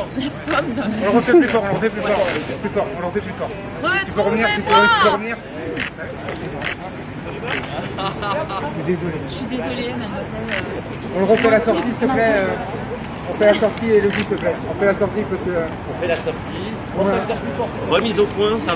On le refait plus fort, on le refait plus fort. Plus fort, on le refait plus fort. Tu peux revenir, tu peux, tu peux revenir. Je suis désolé. Je suis désolée, mademoiselle. euh, On le refait la sortie, s'il te plaît. euh, On fait la sortie et le s'il te plaît. On fait la sortie parce que. euh, On fait la sortie. Ouais. Remise au point, ça